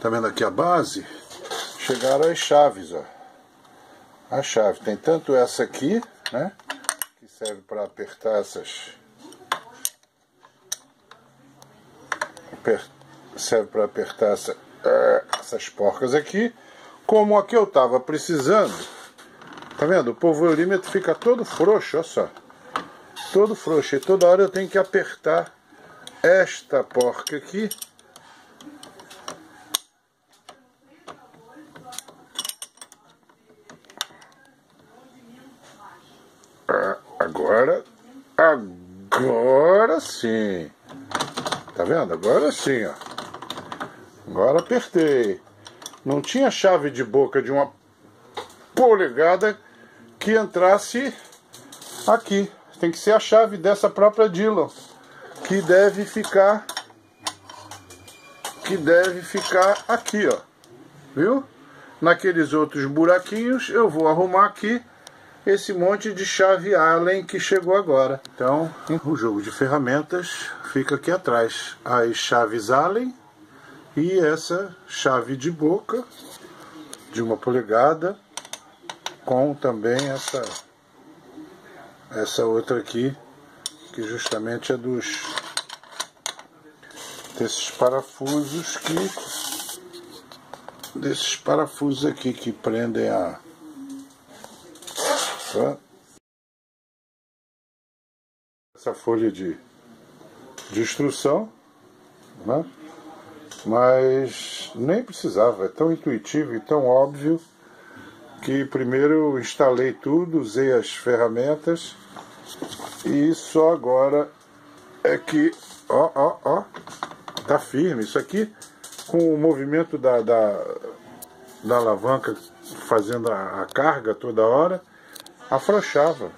Tá vendo aqui a base? Chegaram as chaves, ó. A chave. Tem tanto essa aqui, né? Que serve para apertar essas... Serve para apertar essa... É, essas porcas aqui. Como a que eu tava precisando. Tá vendo? O polvorímetro fica todo frouxo, olha só. Todo frouxo. E toda hora eu tenho que apertar esta porca aqui Agora, agora sim. Tá vendo? Agora sim, ó. Agora apertei. Não tinha chave de boca de uma polegada que entrasse aqui. Tem que ser a chave dessa própria Dillon, que deve ficar que deve ficar aqui, ó. Viu? Naqueles outros buraquinhos eu vou arrumar aqui esse monte de chave Allen que chegou agora. Então, o jogo de ferramentas fica aqui atrás. As chaves Allen e essa chave de boca de uma polegada com também essa essa outra aqui que justamente é dos desses parafusos que desses parafusos aqui que prendem a Essa folha de, de instrução, né? mas nem precisava, é tão intuitivo e tão óbvio que primeiro instalei tudo, usei as ferramentas e só agora é que, ó, ó, ó, tá firme. Isso aqui com o movimento da, da, da alavanca fazendo a, a carga toda hora, afrouxava.